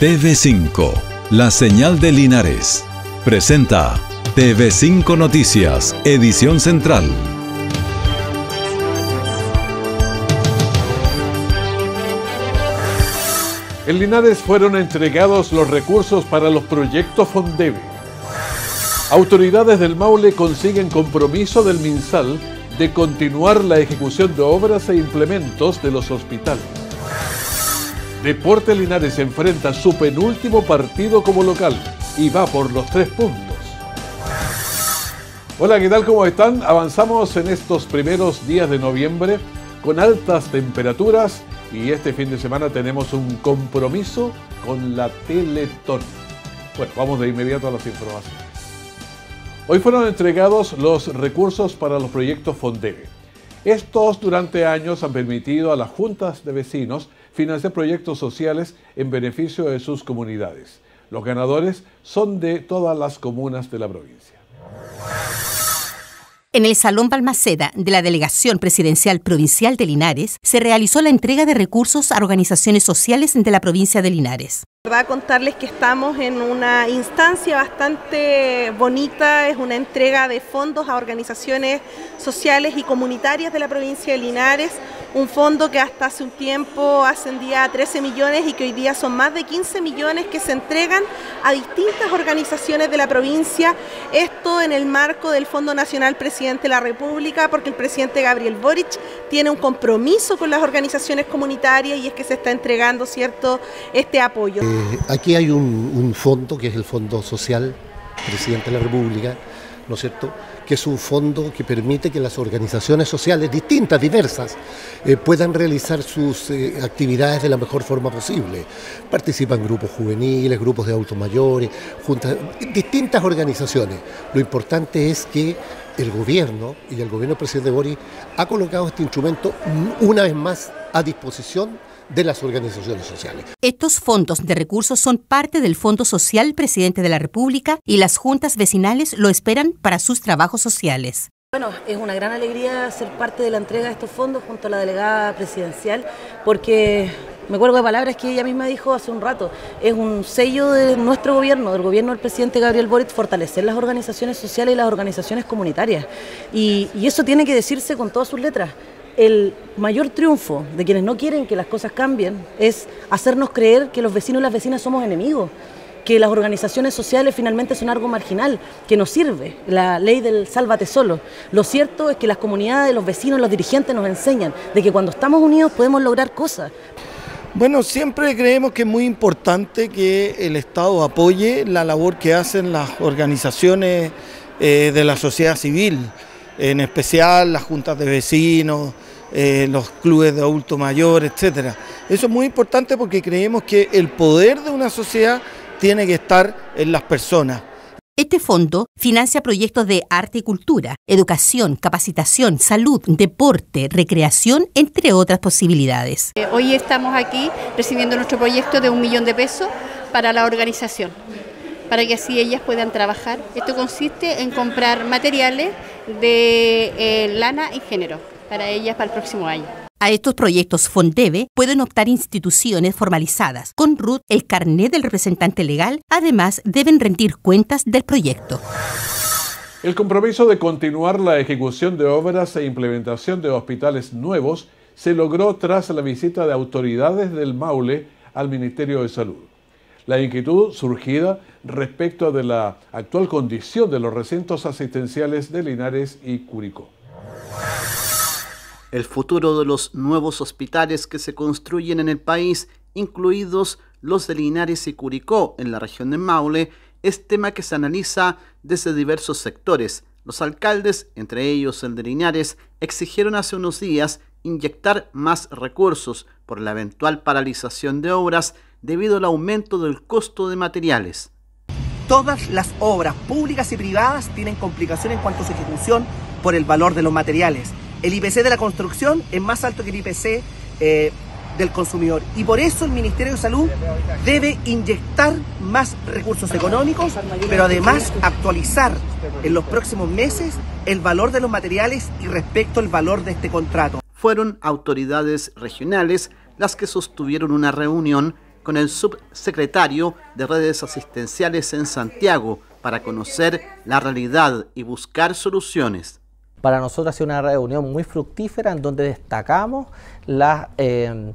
TV5, la señal de Linares, presenta TV5 Noticias, edición central. En Linares fueron entregados los recursos para los proyectos Fondeve. Autoridades del Maule consiguen compromiso del MinSal de continuar la ejecución de obras e implementos de los hospitales. Deporte Linares enfrenta su penúltimo partido como local y va por los tres puntos. Hola, ¿qué tal? ¿Cómo están? Avanzamos en estos primeros días de noviembre con altas temperaturas y este fin de semana tenemos un compromiso con la Teletón. Bueno, vamos de inmediato a las informaciones. Hoy fueron entregados los recursos para los proyectos Fondeve. Estos durante años han permitido a las juntas de vecinos financiar proyectos sociales en beneficio de sus comunidades. Los ganadores son de todas las comunas de la provincia. En el Salón Balmaceda de la Delegación Presidencial Provincial de Linares se realizó la entrega de recursos a organizaciones sociales de la provincia de Linares. ¿Verdad? Contarles que estamos en una instancia bastante bonita, es una entrega de fondos a organizaciones sociales y comunitarias de la provincia de Linares, un fondo que hasta hace un tiempo ascendía a 13 millones y que hoy día son más de 15 millones que se entregan a distintas organizaciones de la provincia, esto en el marco del Fondo Nacional Presidente de la República, porque el presidente Gabriel Boric tiene un compromiso con las organizaciones comunitarias y es que se está entregando cierto este apoyo. Eh, aquí hay un, fondo que es el Fondo Social Presidente de la República, ¿no es cierto?, que es un fondo que permite que las organizaciones sociales distintas, diversas, eh, puedan realizar sus eh, actividades de la mejor forma posible. Participan grupos juveniles, grupos de autos mayores, distintas organizaciones. Lo importante es que el gobierno y el gobierno del presidente Boris ha colocado este instrumento una vez más a disposición de las organizaciones sociales. Estos fondos de recursos son parte del Fondo Social Presidente de la República y las juntas vecinales lo esperan para sus trabajos sociales. Bueno, es una gran alegría ser parte de la entrega de estos fondos junto a la delegada presidencial, porque me acuerdo de palabras que ella misma dijo hace un rato, es un sello de nuestro gobierno, del gobierno del presidente Gabriel Boric, fortalecer las organizaciones sociales y las organizaciones comunitarias. Y, y eso tiene que decirse con todas sus letras el mayor triunfo de quienes no quieren que las cosas cambien es hacernos creer que los vecinos y las vecinas somos enemigos, que las organizaciones sociales finalmente son algo marginal, que nos sirve, la ley del sálvate solo. Lo cierto es que las comunidades, los vecinos, los dirigentes nos enseñan de que cuando estamos unidos podemos lograr cosas. Bueno, siempre creemos que es muy importante que el Estado apoye la labor que hacen las organizaciones eh, de la sociedad civil, en especial las juntas de vecinos, eh, los clubes de adulto mayor, etcétera. Eso es muy importante porque creemos que el poder de una sociedad tiene que estar en las personas. Este fondo financia proyectos de arte y cultura, educación, capacitación, salud, deporte, recreación, entre otras posibilidades. Eh, hoy estamos aquí recibiendo nuestro proyecto de un millón de pesos para la organización, para que así ellas puedan trabajar. Esto consiste en comprar materiales de eh, lana y género para ellas para el próximo año. A estos proyectos Fondeve pueden optar instituciones formalizadas. Con RUT, el carnet del representante legal, además deben rendir cuentas del proyecto. El compromiso de continuar la ejecución de obras e implementación de hospitales nuevos se logró tras la visita de autoridades del Maule al Ministerio de Salud. La inquietud surgida respecto de la actual condición de los recintos asistenciales de Linares y Curicó el futuro de los nuevos hospitales que se construyen en el país, incluidos los de Linares y Curicó en la región de Maule, es tema que se analiza desde diversos sectores. Los alcaldes, entre ellos el de Linares, exigieron hace unos días inyectar más recursos por la eventual paralización de obras debido al aumento del costo de materiales. Todas las obras públicas y privadas tienen complicaciones en cuanto a su ejecución por el valor de los materiales el IPC de la construcción es más alto que el IPC eh, del consumidor. Y por eso el Ministerio de Salud debe inyectar más recursos económicos, pero además actualizar en los próximos meses el valor de los materiales y respecto al valor de este contrato. Fueron autoridades regionales las que sostuvieron una reunión con el subsecretario de redes asistenciales en Santiago para conocer la realidad y buscar soluciones. Para nosotros ha sido una reunión muy fructífera en donde destacamos la, eh,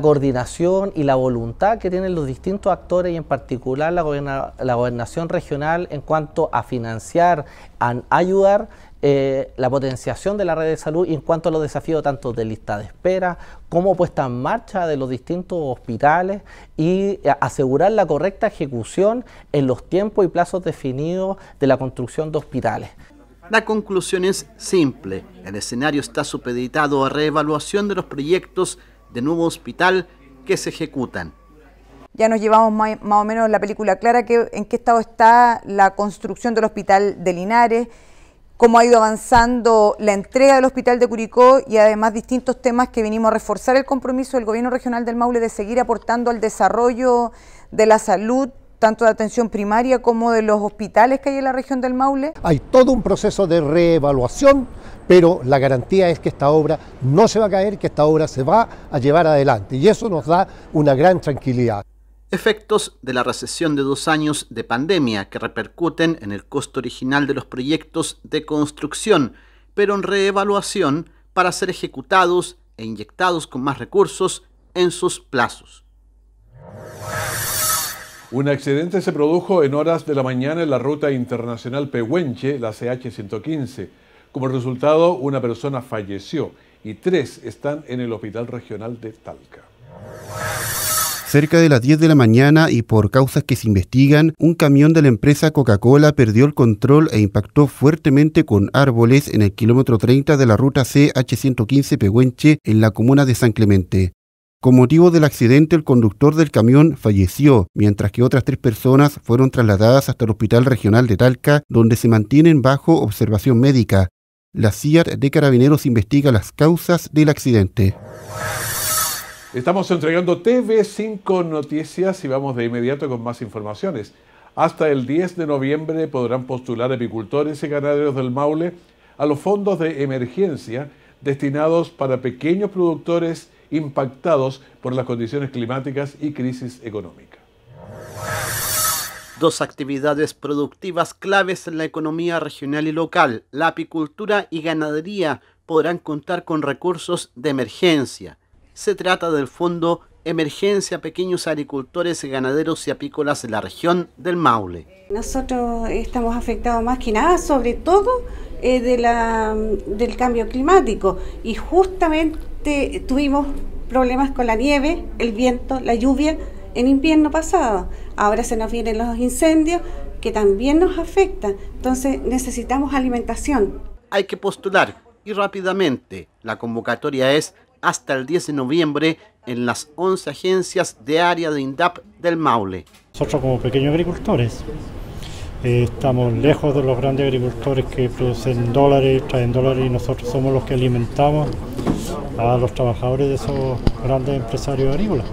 coordinación y la voluntad que tienen los distintos actores y en particular la, la gobernación regional en cuanto a financiar, a ayudar eh, la potenciación de la red de salud y en cuanto a los desafíos tanto de lista de espera como puesta en marcha de los distintos hospitales y asegurar la correcta ejecución en los tiempos y plazos definidos de la construcción de hospitales. La conclusión es simple. El escenario está supeditado a reevaluación de los proyectos de nuevo hospital que se ejecutan. Ya nos llevamos más, o menos la película clara que, en qué estado está la construcción del hospital de Linares, cómo ha ido avanzando la entrega del Hospital de Curicó y además distintos temas que venimos a reforzar el compromiso del Gobierno Regional del Maule de seguir aportando al desarrollo de la salud tanto de atención primaria como de los hospitales que hay en la región del Maule. Hay todo un proceso de reevaluación, pero la garantía es que esta obra no se va a caer, que esta obra se va a llevar adelante y eso nos da una gran tranquilidad efectos de la recesión de dos años de pandemia que repercuten en el costo original de los proyectos de construcción, pero en reevaluación para ser ejecutados e inyectados con más recursos en sus plazos. Un accidente se produjo en horas de la mañana en la ruta internacional Pehuenche, la CH-115. Como resultado, una persona falleció y tres están en el Hospital Regional de Talca. Cerca de las 10 de la mañana y por causas que se investigan, un camión de la empresa Coca-Cola perdió el control e impactó fuertemente con árboles en el kilómetro 30 de la ruta CH115 Pehuenche en la comuna de San Clemente. Con motivo del accidente, el conductor del camión falleció, mientras que otras tres personas fueron trasladadas hasta el Hospital Regional de Talca, donde se mantienen bajo observación médica. La CIAT de Carabineros investiga las causas del accidente. Estamos entregando TV5 Noticias y vamos de inmediato con más informaciones. Hasta el 10 de noviembre podrán postular apicultores y ganaderos del Maule a los fondos de emergencia destinados para pequeños productores impactados por las condiciones climáticas y crisis económica. Dos actividades productivas claves en la economía regional y local, la apicultura y ganadería, podrán contar con recursos de emergencia se trata del Fondo Emergencia Pequeños Agricultores, Ganaderos y Apícolas de la región del Maule. Nosotros estamos afectados más que nada, sobre todo eh, de la, del cambio climático y justamente tuvimos problemas con la nieve, el viento, la lluvia en invierno pasado. Ahora se nos vienen los incendios que también nos afectan, entonces necesitamos alimentación. Hay que postular y rápidamente. La convocatoria es hasta el 10 de noviembre en las 11 agencias de área de INDAP del Maule. Nosotros como pequeños agricultores eh, estamos lejos de los grandes agricultores que producen dólares, traen dólares y nosotros somos los que alimentamos a los trabajadores de esos grandes empresarios agrícolas.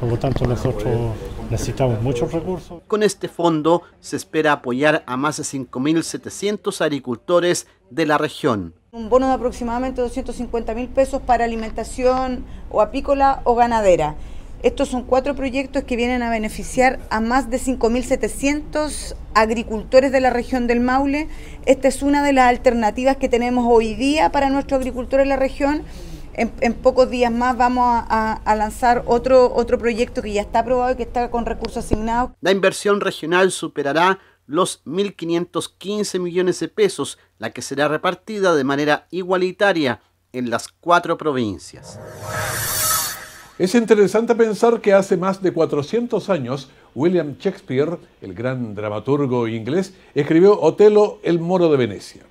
Por lo tanto nosotros necesitamos muchos recursos. Con este fondo se espera apoyar a más de 5.700 agricultores de la región. Un bono de aproximadamente 250 mil pesos para alimentación o apícola o ganadera. Estos son cuatro proyectos que vienen a beneficiar a más de 5.700 agricultores de la región del Maule. Esta es una de las alternativas que tenemos hoy día para nuestros agricultores en la región. En, pocos días más vamos a, a, lanzar otro, otro proyecto que ya está aprobado y que está con recursos asignados. La inversión regional superará los 1.515 millones de pesos, la que será repartida de manera igualitaria en las cuatro provincias. Es interesante pensar que hace más de 400 años William Shakespeare, el gran dramaturgo inglés, escribió Otelo, el moro de Venecia,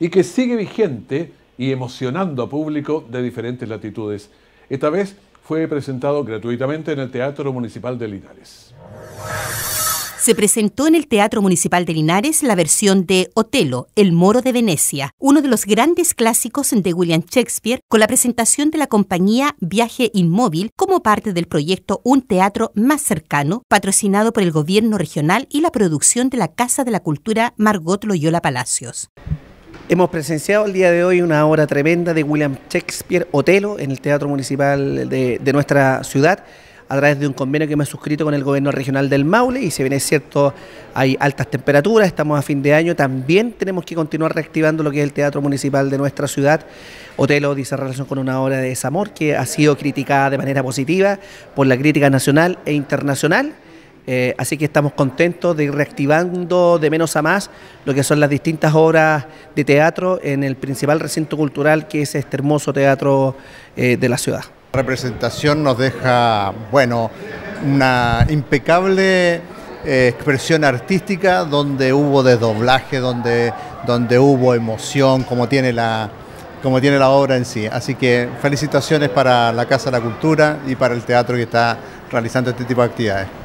y que sigue vigente y emocionando a público de diferentes latitudes. Esta vez fue presentado gratuitamente en el Teatro Municipal de Linares se presentó en el Teatro Municipal de Linares la versión de Otelo, El Moro de Venecia, uno de los grandes clásicos de William Shakespeare, con la presentación de la compañía Viaje Inmóvil como parte del proyecto Un Teatro Más Cercano, patrocinado por el Gobierno Regional y la producción de la Casa de la Cultura Margot Loyola Palacios. Hemos presenciado el día de hoy una obra tremenda de William Shakespeare, Otelo, en el Teatro Municipal de, nuestra ciudad a través de un convenio que me he suscrito con el gobierno regional del Maule y si bien es cierto hay altas temperaturas, estamos a fin de año, también tenemos que continuar reactivando lo que es el teatro municipal de nuestra ciudad. Otelo dice relación con una obra de desamor que ha sido criticada de manera positiva por la crítica nacional e internacional. Eh, así que estamos contentos de ir reactivando de menos a más lo que son las distintas obras de teatro en el principal recinto cultural que es este hermoso teatro eh, de la ciudad. La representación nos deja, bueno, una impecable eh, expresión artística donde hubo desdoblaje, donde, donde hubo emoción, como tiene, la, como tiene la obra en sí. Así que felicitaciones para la Casa de la Cultura y para el teatro que está realizando este tipo de actividades.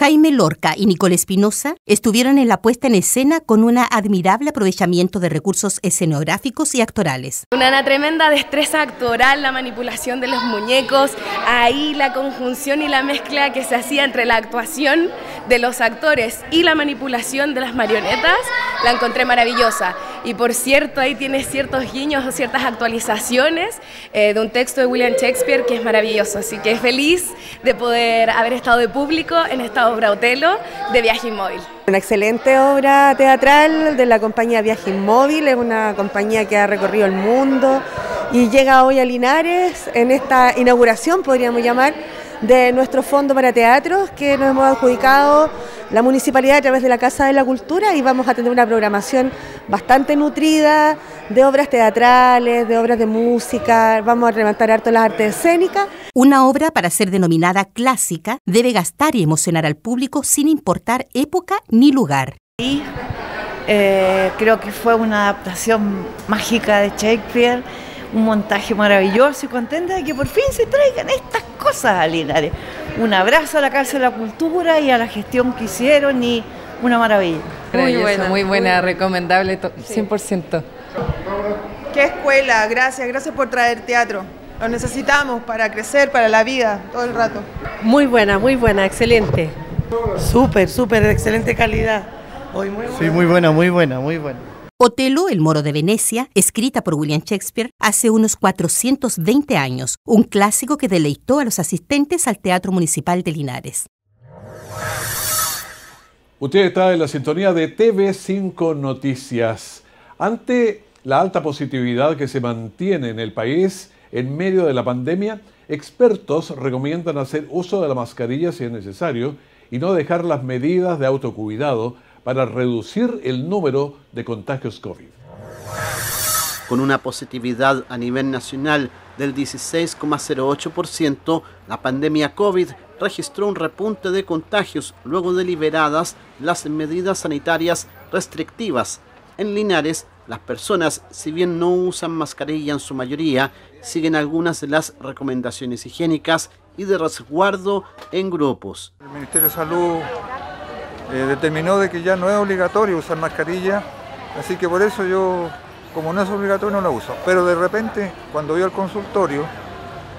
Jaime Lorca y Nicole Espinosa estuvieron en la puesta en escena con un admirable aprovechamiento de recursos escenográficos y actorales. Una tremenda destreza actoral, la manipulación de los muñecos, ahí la conjunción y la mezcla que se hacía entre la actuación de los actores y la manipulación de las marionetas, la encontré maravillosa. Y por cierto, ahí tiene ciertos guiños o ciertas actualizaciones eh, de un texto de William Shakespeare que es maravilloso. Así que feliz de poder haber estado de público en esta obra de Viaje Inmóvil. Una excelente obra teatral de la compañía Viaje Inmóvil, es una compañía que ha recorrido el mundo y llega hoy a Linares en esta inauguración, podríamos llamar, de nuestro fondo para teatros que nos hemos adjudicado la municipalidad a través de la Casa de la Cultura y vamos a tener una programación bastante nutrida de obras teatrales, de obras de música, vamos a levantar harto las artes escénicas. Una obra para ser denominada clásica debe gastar y emocionar al público sin importar época ni lugar. Y eh, creo que fue una adaptación mágica de Shakespeare un montaje maravilloso y contenta de que por fin se traigan estas cosas a Linares. Un abrazo a la Casa de la Cultura y a la gestión que hicieron y una maravilla. Muy buena, muy buena, recomendable 100%. Qué escuela, gracias, gracias por traer teatro. Lo necesitamos para crecer, para la vida, todo el rato. Muy buena, muy buena, excelente. Súper, súper, de excelente calidad. Hoy muy buena. Sí, muy buena, muy buena, muy buena. Otelo, el moro de Venecia, escrita por William Shakespeare hace unos 420 años, un clásico que deleitó a los asistentes al Teatro Municipal de Linares. Usted está en la sintonía de TV5 Noticias. Ante la alta positividad que se mantiene en el país en medio de la pandemia, expertos recomiendan hacer uso de la mascarilla si es necesario y no dejar las medidas de autocuidado para reducir el número de contagios COVID. Con una positividad a nivel nacional del 16,08%, la pandemia COVID registró un repunte de contagios luego de liberadas las medidas sanitarias restrictivas. En Linares, las personas, si bien no usan mascarilla en su mayoría, siguen algunas de las recomendaciones higiénicas y de resguardo en grupos. El Ministerio de Salud eh, determinó de que ya no es obligatorio usar mascarilla, así que por eso yo, como no es obligatorio, no la uso. Pero de repente, cuando voy al consultorio,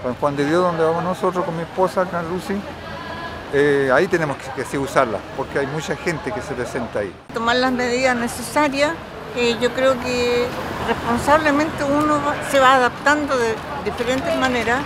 con Juan de Dios, donde vamos nosotros con mi esposa, con Lucy, eh, ahí tenemos que, sí usarla, porque hay mucha gente que se presenta ahí. Tomar las medidas necesarias, eh, yo creo que responsablemente uno se va adaptando de diferentes maneras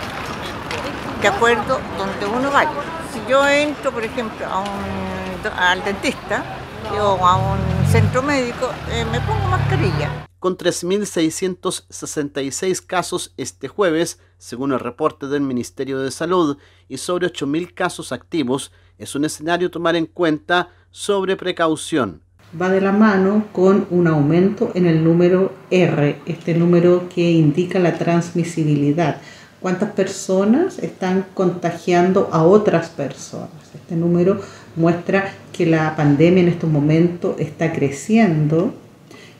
de acuerdo donde uno vaya. Si yo entro, por ejemplo, a un al dentista o a un centro médico, eh, me pongo mascarilla. Con 3.666 casos este jueves, según el reporte del Ministerio de Salud, y sobre 8.000 casos activos, es un escenario tomar en cuenta sobre precaución. Va de la mano con un aumento en el número R, este número que indica la transmisibilidad cuántas personas están contagiando a otras personas. Este número muestra que la pandemia en estos momentos está creciendo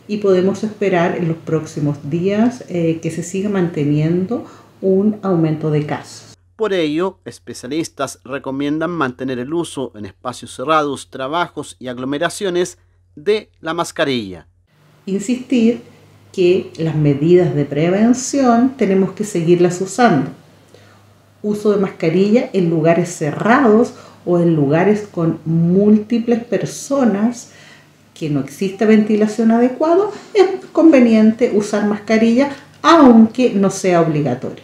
y podemos esperar en los próximos días eh, que se siga manteniendo un aumento de casos. Por ello, especialistas recomiendan mantener el uso en espacios cerrados, trabajos y aglomeraciones de la mascarilla. Insistir que las medidas de prevención tenemos que seguirlas usando. Uso de mascarilla en lugares cerrados o en lugares con múltiples personas que no existe ventilación adecuada, es conveniente usar mascarilla aunque no sea obligatorio.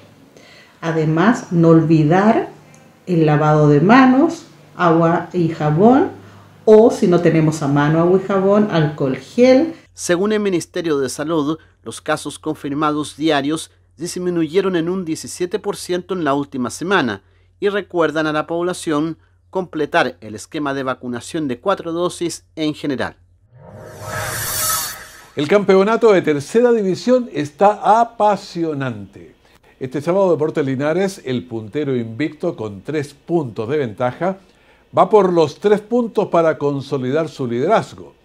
Además, no olvidar el lavado de manos, agua y jabón, o si no tenemos a mano agua y jabón, alcohol gel. Según el Ministerio de Salud, los casos confirmados diarios disminuyeron en un 17% en la última semana y recuerdan a la población completar el esquema de vacunación de cuatro dosis en general. El campeonato de tercera división está apasionante. Este sábado Deportes Linares, el puntero invicto con tres puntos de ventaja, va por los tres puntos para consolidar su liderazgo.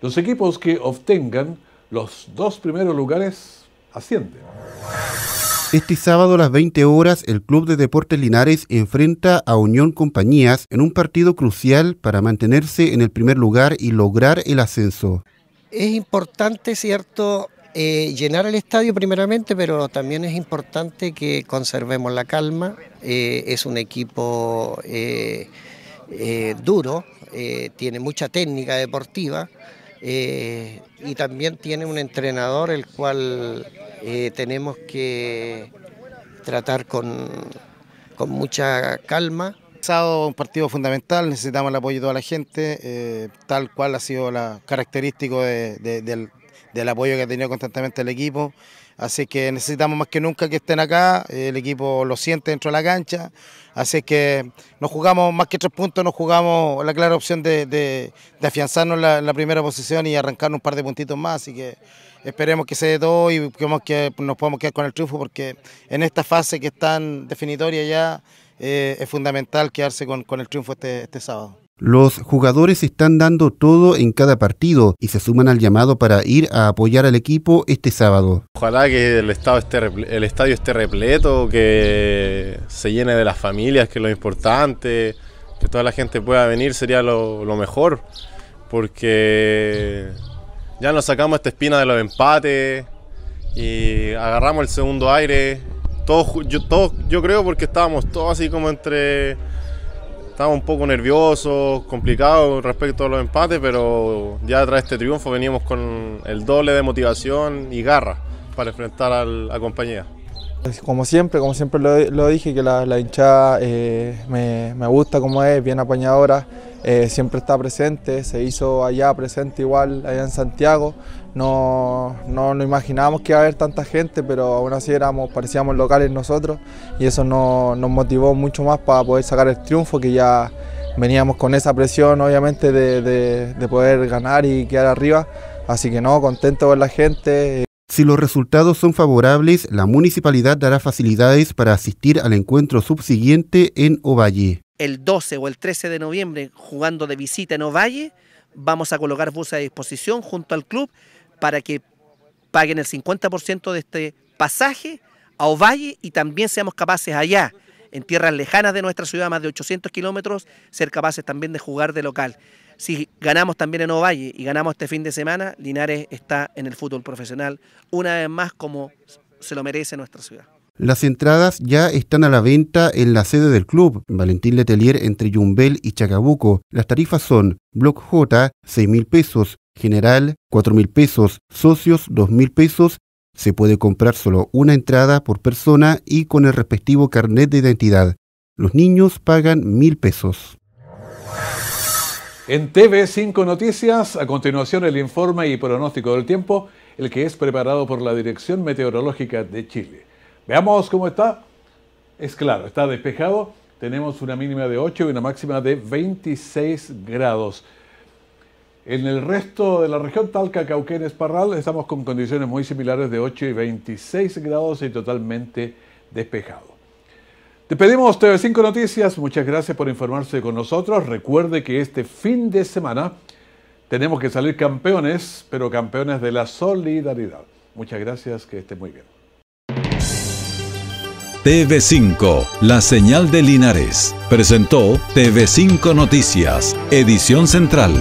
Los equipos que obtengan los dos primeros lugares ascienden. Este sábado a las 20 horas el Club de Deportes Linares enfrenta a Unión Compañías en un partido crucial para mantenerse en el primer lugar y lograr el ascenso. Es importante, ¿cierto?, eh, llenar el estadio primeramente, pero también es importante que conservemos la calma. Eh, es un equipo eh, duro, tiene mucha técnica deportiva y también tiene un entrenador el cual tenemos que tratar con, con mucha calma Sábado un partido fundamental, necesitamos el apoyo de toda la gente, eh, tal cual ha sido la característico del, apoyo que ha tenido constantemente el equipo. Así que necesitamos más que nunca que estén acá, el equipo lo siente dentro de la cancha, así que nos jugamos más que tres puntos, nos jugamos la clara opción de, afianzarnos en la, primera posición y arrancar un par de puntitos más, así que esperemos que se dé todo y que nos podamos quedar con el triunfo porque en esta fase que es tan definitoria ya eh, es fundamental quedarse con, el triunfo este, este sábado. Los jugadores están dando todo en cada partido y se suman al llamado para ir a apoyar al equipo este sábado. Ojalá que el, estadio esté repleto, que se llene de las familias, que es lo importante, que toda la gente pueda venir sería lo, mejor, porque ya nos sacamos esta espina de los empates y agarramos el segundo aire yo, yo creo porque estábamos todos así como entre... Estábamos un poco nerviosos, complicados respecto a los empates, pero ya tras este triunfo veníamos con el doble de motivación y garra para enfrentar a la compañía. Como siempre, como siempre lo, dije, que la, hinchada eh, me, gusta como es, bien apañadora, eh, siempre está presente, se hizo allá presente igual, allá en Santiago. No, no nos imaginábamos que iba a haber tanta gente, pero aún así éramos, parecíamos locales nosotros y eso nos, motivó mucho más para poder sacar el triunfo, que ya veníamos con esa presión obviamente de, de poder ganar y quedar arriba. Así que no, contento con la gente. Si los resultados son favorables, la municipalidad dará facilidades para asistir al encuentro subsiguiente en Ovalle el 12 o el 13 de noviembre jugando de visita en Ovalle, vamos a colocar buses a disposición junto al club para que paguen el 50% de este pasaje a Ovalle y también seamos capaces allá, en tierras lejanas de nuestra ciudad, más de 800 kilómetros, ser capaces también de jugar de local. Si ganamos también en Ovalle y ganamos este fin de semana, Linares está en el fútbol profesional una vez más como se lo merece nuestra ciudad. Las entradas ya están a la venta en la sede del club, Valentín Letelier entre Yumbel y Chacabuco. Las tarifas son Block J, 6 mil pesos, General, 4 mil pesos, Socios, 2 mil pesos. Se puede comprar solo una entrada por persona y con el respectivo carnet de identidad. Los niños pagan mil pesos. En TV5 Noticias, a continuación el informe y pronóstico del tiempo, el que es preparado por la Dirección Meteorológica de Chile. Veamos cómo está. Es claro, está despejado. Tenemos una mínima de 8 y una máxima de 26 grados. En el resto de la región, Talca, Cauquenes, Parral, estamos con condiciones muy similares de 8 y 26 grados y totalmente despejado. Te pedimos TV5 Noticias, muchas gracias por informarse con nosotros. Recuerde que este fin de semana tenemos que salir campeones, pero campeones de la solidaridad. Muchas gracias, que esté muy bien. TV5, la señal de Linares, presentó TV5 Noticias, edición central.